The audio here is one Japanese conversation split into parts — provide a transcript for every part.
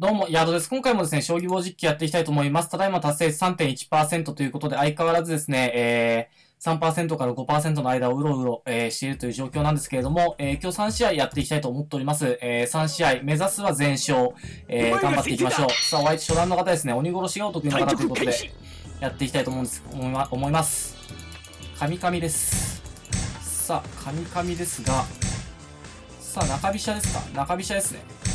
どうも、ヤードです。今回もですね、将棋棒実機やっていきたいと思います。ただいま達成率3.1%ということで、相変わらずですね、えー、3%から5%の間をうろうろ、えー、しているという状況なんですけれども、えー、今日3試合やっていきたいと思っております。えー、3試合、目指すは全勝、えー、頑張っていきましょう。さあ、お相手初段の方ですね、鬼殺しがお得意の方ということで、やっていきたいと思うんです、思いま、思います。神々です。さあ、神々ですが、さあ、中飛車ですか？中飛車ですね。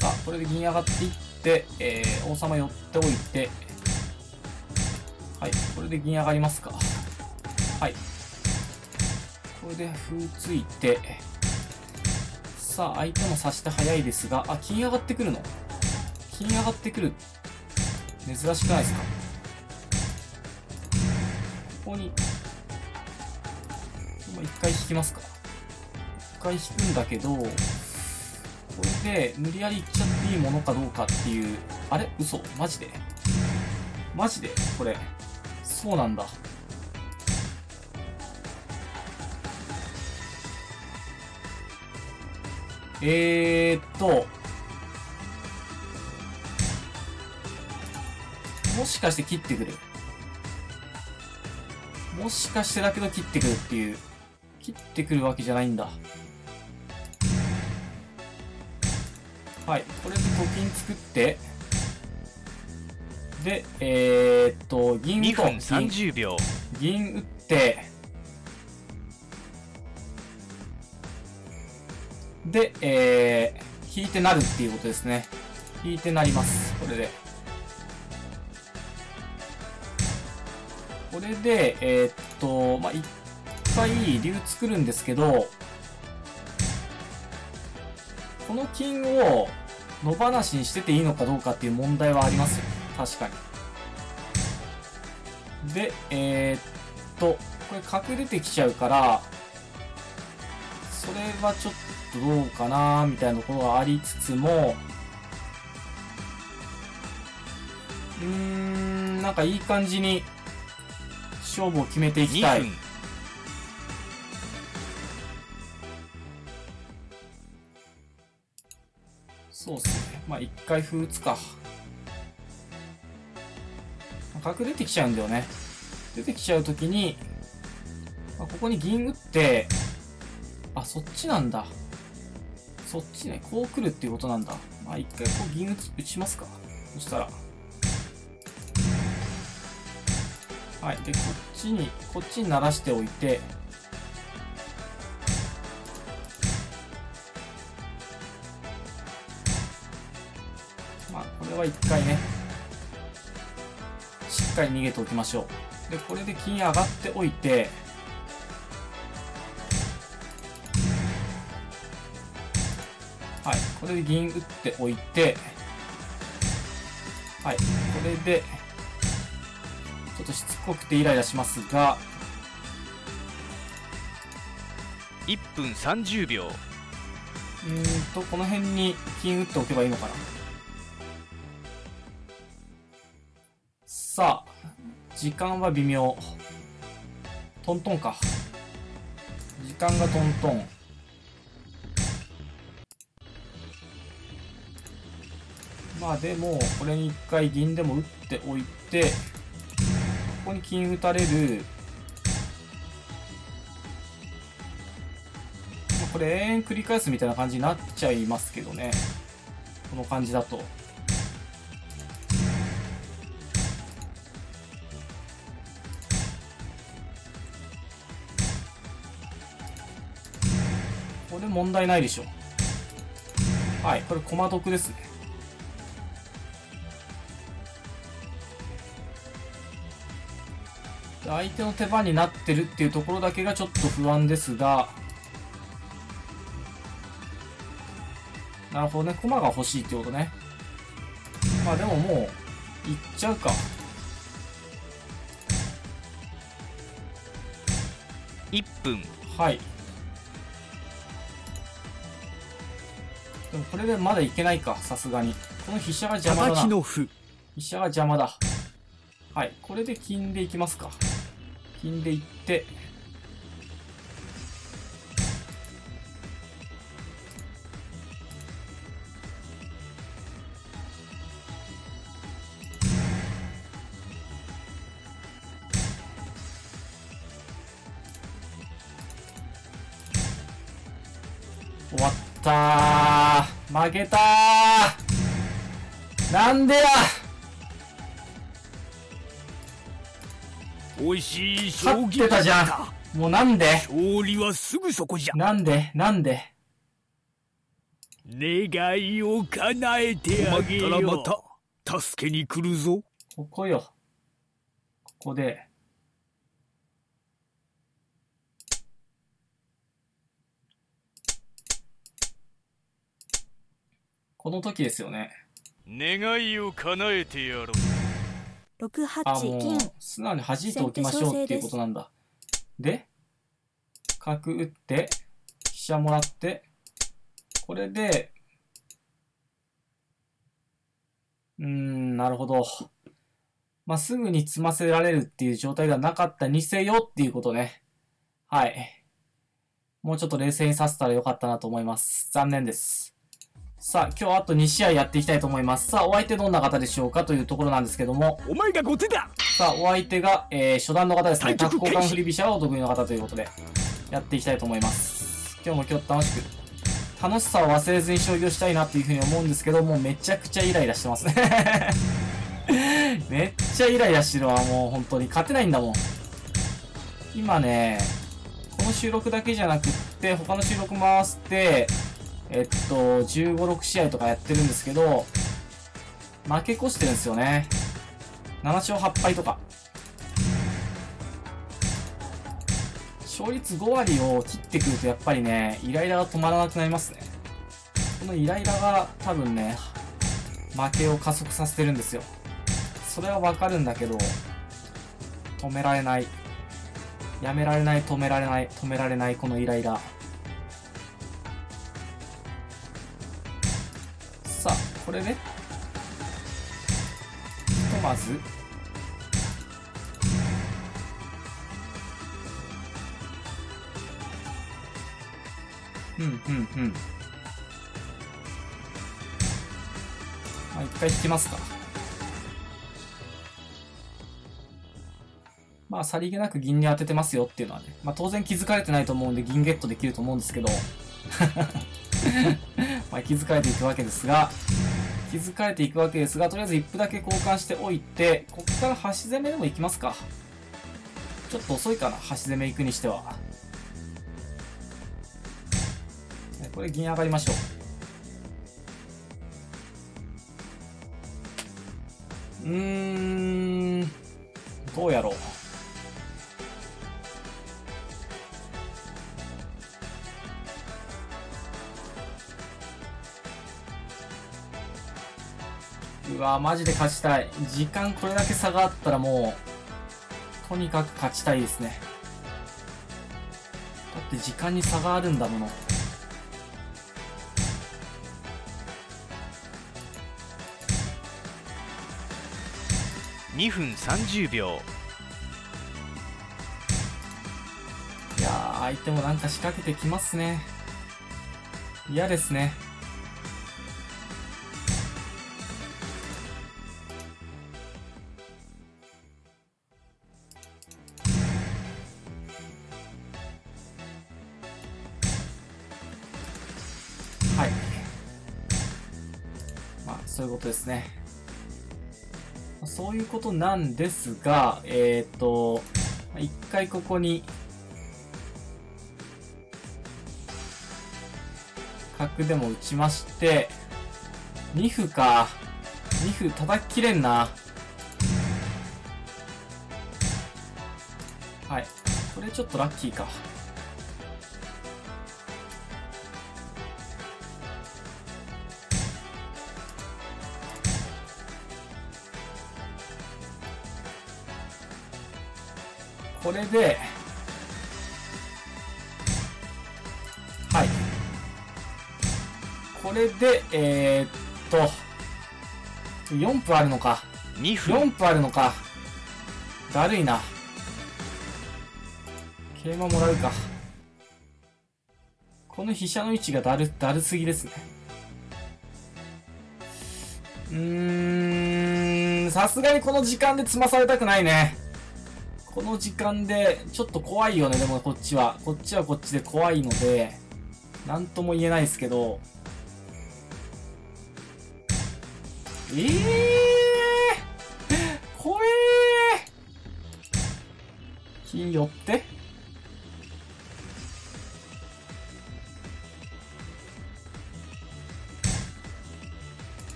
さあ、これで銀上がっていって、えー、王様寄っておいて、はい、これで銀上がりますか。はい。これで歩ついて、さあ、相手も指して早いですが、あ、金上がってくるの？金上がってくる。珍しくないですか？ここに、今一回引きますか。一回引くんだけど、これで無理やり行っちゃっていいものかどうかっていう、あれ？嘘？マジで？マジで？これ、そうなんだ。えーっと、もしかして切ってくる。もしかしてだけど切ってくるっていう。切ってくるわけじゃないんだ。はい。これでと金作って、で、えー、っと、銀2と分銀、30秒銀打って、で、えー、引いてなるっていうことですね。引いてなります。これで。これで、えーっと、まあ、一回竜作るんですけど、この金を野放しにしてていいのかどうかっていう問題はありますよね。確かに。で、えーっと、これ角出てきちゃうから、それはちょっとどうかなみたいなところがありつつも、うーん、なんかいい感じに勝負を決めていきたいそうっすね。まあ一回歩打つか。角出てきちゃうんだよね。出てきちゃうときに、まあ、ここに銀打って、あ、そっちなんだ。そっちね。こう来るっていうことなんだ。まあ一回こう銀打つ打ちますか。そしたら。はい。で、こっちに、こっちに鳴らしておいて、は一回ね、しっかり逃げておきましょう。で、これで金上がっておいて、はい、これで銀打っておいて、はい、これで、ちょっとしつこくてイライラしますが、1分30秒うーんと、この辺に金打っておけばいいのかな。さあ、時間は微妙。トントンか。時間がトントン。まあでも、これに一回銀でも打っておいて、ここに金打たれる。これ永遠繰り返すみたいな感じになっちゃいますけどね。この感じだと。問題ないでしょ。はい、これ駒得ですね。で相手の手番になってるっていうところだけがちょっと不安ですが、なるほどね。駒が欲しいってことね。まあでももう、いっちゃうか。1分はい。もこれでまだいけないか、さすがに。この飛車が邪魔だな。飛車が邪魔だ。はい。これで金でいきますか。金でいって。負けたーなんでや美味しい将勝ってたじゃんもうなんで勝利はすぐそこじゃなんで？なんで？願いを叶えてあげよう。またまた助けに来るぞ。ここよ。ここで。この時ですよね。願いを叶えてやろう六あ、八もう金、素直に弾いておきましょうっていうことなんだ。で、角打って、飛車もらって、これで、うーん、なるほど。まあ、すぐに詰ませられるっていう状態ではなかったにせよっていうことね。はい。もうちょっと冷静にさせたらよかったなと思います。残念です。さあ、今日あと2試合やっていきたいと思います。さあ、お相手どんな方でしょうかというところなんですけども、お前が後手ださあ、お相手が、えー、初段の方ですね。タッコ交換振り飛車がお得意の方ということで、やっていきたいと思います。今日も今日楽しく、楽しさを忘れずに将棋をしたいなっていうふうに思うんですけど、もうめちゃくちゃイライラしてますね。めっちゃイライラしてるわ、もう本当に。勝てないんだもん。今ね、この収録だけじゃなくって、他の収録回して、えっと、15、6試合とかやってるんですけど、負け越してるんですよね。7勝8敗とか。勝率5割を切ってくるとやっぱりね、イライラが止まらなくなりますね。このイライラが多分ね、負けを加速させてるんですよ。それはわかるんだけど、止められない。やめられない、止められない、止められない、このイライラ。これで、ひとまず、うんうんうん。まあ、一回引きますか。まあ、さりげなく銀に当ててますよっていうのはね。まあ、当然気づかれてないと思うんで銀ゲットできると思うんですけど。まあ、気づかれていくわけですが、気づかれていくわけですが、とりあえず一歩だけ交換しておいて、こっから端攻めでも行きますか。ちょっと遅いかな、端攻め行くにしては。これ銀上がりましょう。うーん、どうやろう。うわマジで勝ちたい。時間これだけ差があったらもうとにかく勝ちたいですね。だって時間に差があるんだもの。2分30秒。いやー相手もなんか仕掛けてきますね。嫌ですねことですね。そういうことなんですがえっ、ー、と一回ここに角でも打ちまして2歩か2歩叩ききれんな。はい。これちょっとラッキーか。これではい。これでえー、っと4分あるのか。2分。4分あるのか。だるいな。桂馬もらうか。この飛車の位置がだるだるすぎですね。うーんさすがにこの時間で詰まされたくないねこの時間でちょっと怖いよね。でもこっちは。こっちはこっちで怖いのでなんとも言えないですけど、えー、怖えー！金寄って？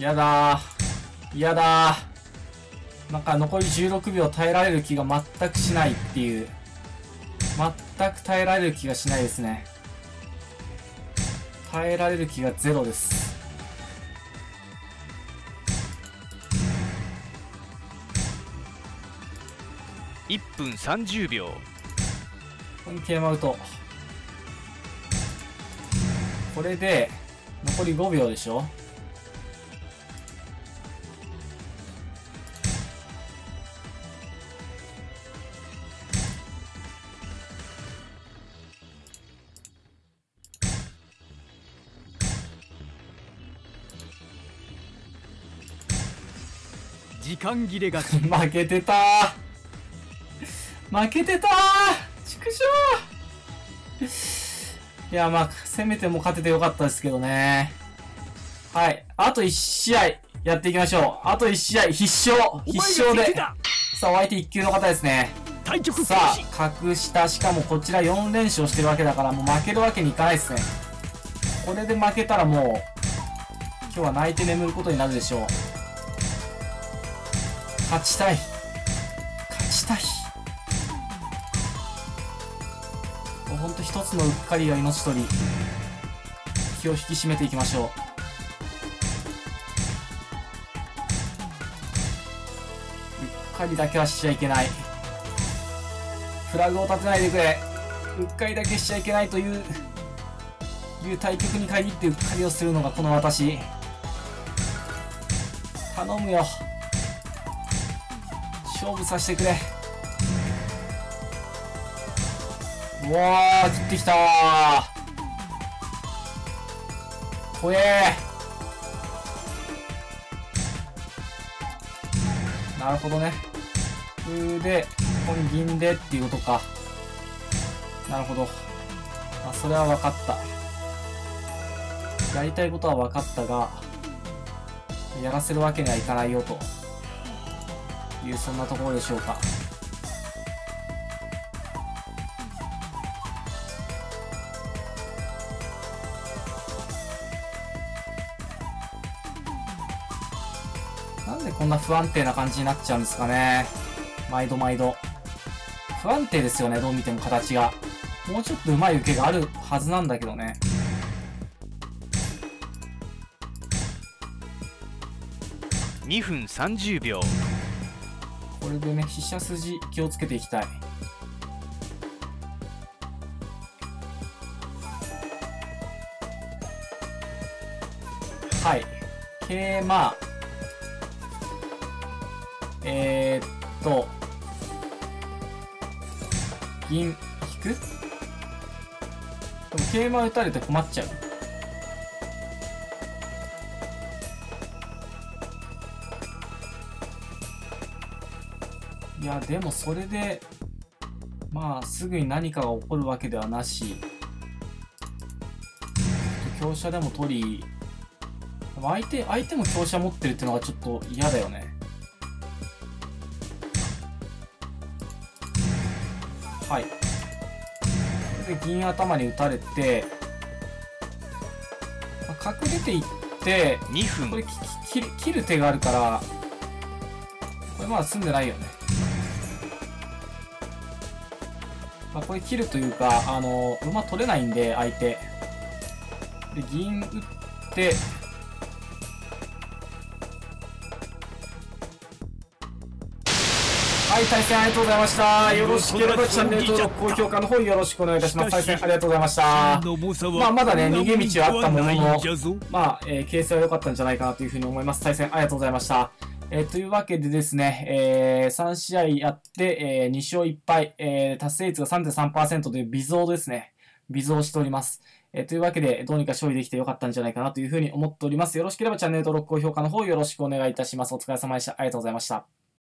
やだー。やだー。なんか残り16秒耐えられる気が全くしないっていう。全く耐えられる気がしないですね。耐えられる気がゼロです。1分30秒ここにケームアウト。これで、残り5秒でしょ？時間切れがち 負けてたー負けてたー畜生いや、まあ、せめても勝ててよかったですけどね。はい。あと1試合やっていきましょう。あと1試合必勝お必勝で。さあ、お相手1級の方ですね。対局開さ始あ、格下、しかもこちら4連勝してるわけだから、もう負けるわけにいかないですね。これで負けたらもう、今日は泣いて眠ることになるでしょう。勝ちたい。勝ちたい。もうほんと一つのうっかりが命取り。気を引き締めていきましょう。うっかりだけはしちゃいけない。フラグを立てないでくれ。うっかりだけしちゃいけないという、いう対局に限ってうっかりをするのがこの私。頼むよ。勝負させてくれ。うわー、切ってきたー。怖え。なるほどね。風で、ここに銀でっていうことか。なるほど。あ、それは分かった。やりたいことは分かったが、やらせるわけにはいかないよという、そんなところでしょうか。なんでこんな不安定な感じになっちゃうんですかね。毎度毎度。不安定ですよね、どう見ても形が。もうちょっと上手い受けがあるはずなんだけどね。2分30秒これでね、飛車筋気をつけていきたい。はい。桂馬。えー、っと。銀、引く？でも桂馬打たれて困っちゃう。いや、でもそれで、まあ、すぐに何かが起こるわけではなし、強者でも取り、相手、相手も強者持ってるってのがちょっと嫌だよね。はい。で銀頭に打たれて、まあ、角出ていって、2分これ切る手があるから、これまだ済んでないよね。これ切るというか、あの、馬取れないんで、相手。で、銀打って、はい、対戦ありがとうございました。よろしければチャンネル登録、高評価の方よろしくお願いいたします。対戦ありがとうございました。まあまだね逃げ道はあったもののまあ、えー、形勢は良かったんじゃないかなというふうに思います。対戦ありがとうございました。えーというわけでですね、えー3試合やって、えー2勝1敗、えー達成率が3.3%という微増ですね。微増しております。えーというわけで、どうにか勝利できてよかったんじゃないかなというふうに思っております。よろしければチャンネル登録、高評価の方よろしくお願いいたします。お疲れ様でした。ありがとうございました。